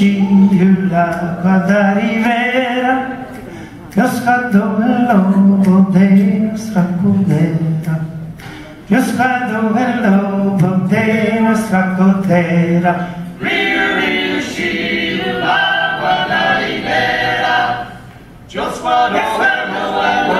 riuscirla quando rivera io scatto lobo della nostra cudera lobo della nostra cudera riuscirla quando rivera io scatto lobo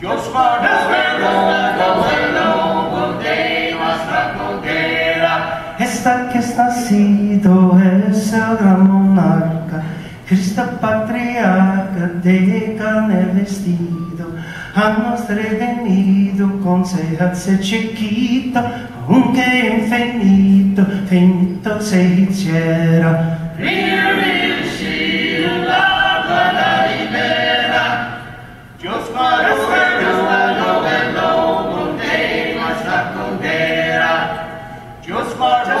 Dios Padre, no el lobo que vas a poder. Esta que está nacido es el gran monarca, Cristo patriarca de carne vestido, a nos redimido con se chiquito, aunque infinito, finito se hiciera. Rear my